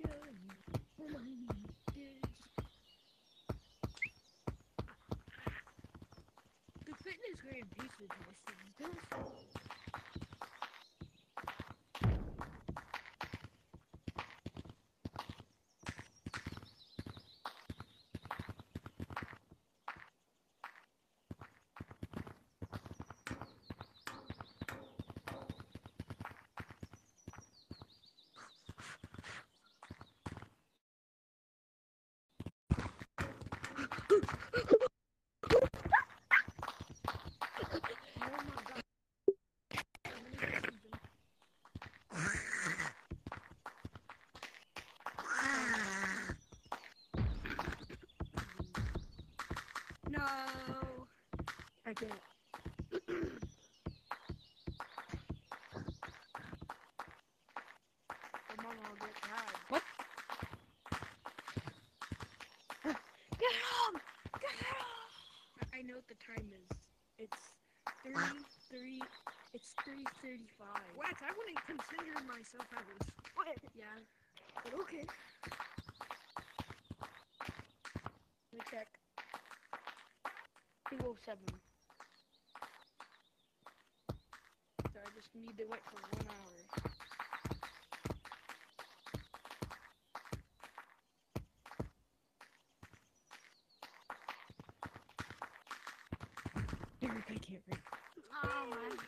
The fitness grand pieces is this. No. I can't. Come on, I'll get tagged. What? Get him! I know what the time is. It's three, three, it's three thirty-five. What? I wouldn't consider myself a split. Yeah, but okay. Let me check. Two oh seven. So I just need to wait for one hour. Derek, I can't read. Oh man.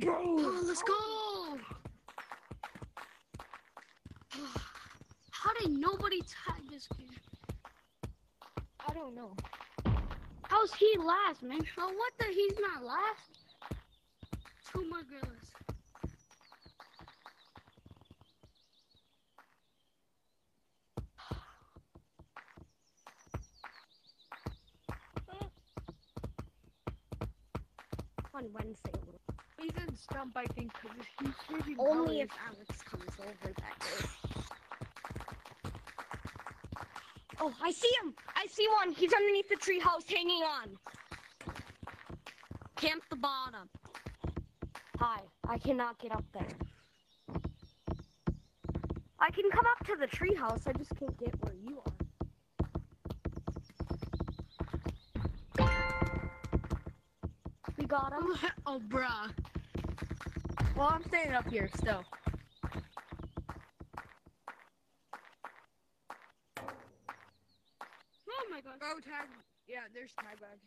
Bro! Oh, let's go! How did nobody tag this kid? I don't know. How's he last, man? Oh, what the? He's not last. Two more gorillas. On Wednesday. He's in stump, I think, because he's shooting Only if. Alex comes over that day. Oh, I see him! I see one! He's underneath the treehouse hanging on! Camp the bottom. Hi, I cannot get up there. I can come up to the treehouse, I just can't get where you are. We got him. Oh, bruh. Well, I'm staying up here still. Oh my. Oh, tag. Yeah, there's tag bag.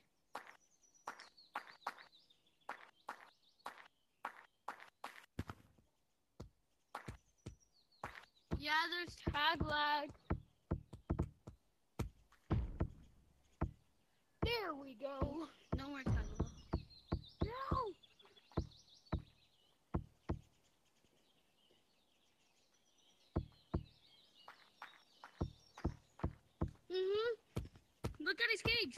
Yeah, there's tag lag. There we go. No more tag lag. No. Mhm. Look at his cage.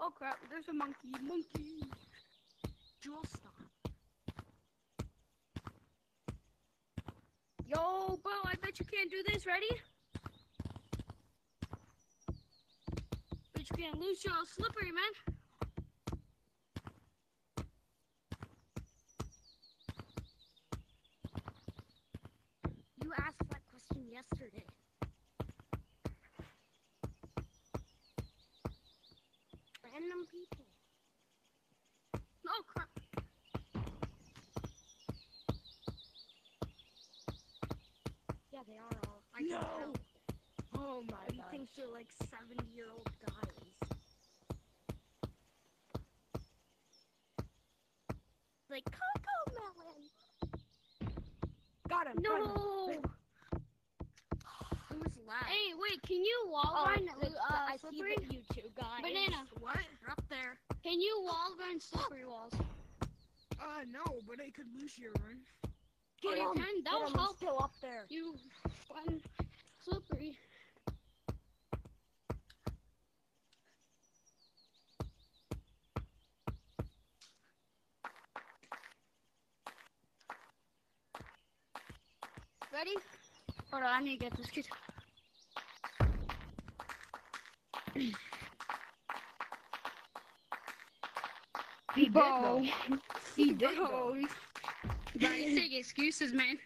Oh crap! There's a monkey. Monkey. Jewel stop. Yo, Bo, I bet you can't do this. Ready? Bet you can't lose your slippery, man. You asked that question yesterday. Random people. Oh crap! Yeah, they are all. I No. can tell. Oh my He god. thinks they're like 70 year old guys. Like Coco Melon. Got him. got him loud. Hey, wait, can you wall oh, run uh, I? See you two guys. Banana. What? Up there. Can you wall run slippery walls? Uh, no, but I could lose your run. Get oh, you. That will help. Still up there. You run slippery. Ready? Hold on, I need to get this kid. He did, Bro. though. He did, though. Bro, take excuses, man.